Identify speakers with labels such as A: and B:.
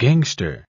A: gangster.